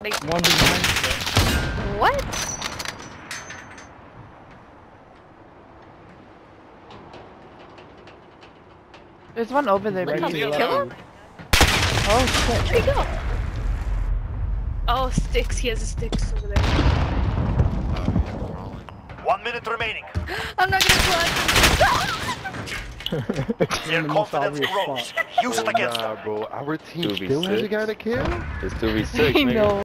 Like, One behind what? There's one over there. Right Did you kill him? Oh shit. Where'd he go? Oh, sticks. He has a sticks over there. One minute remaining. I'm not gonna fly. Their confidence grows. spot. Use it against nah, them. bro. Our team still has a guy to kill? It's 2v6, I know.